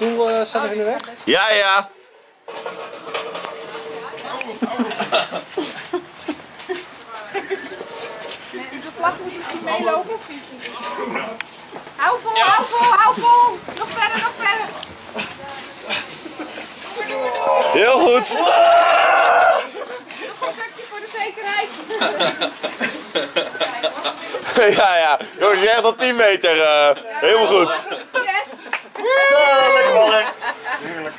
uh, zelf in de weg? Ja, ja. De vlag moet misschien meelopen of niet? Hou vol, hou vol, hou vol! Nog verder, nog verder! Heel goed. Nog een stukje voor de zekerheid! Ja, ja. Je echt al 10 meter. eh, helemaal goed.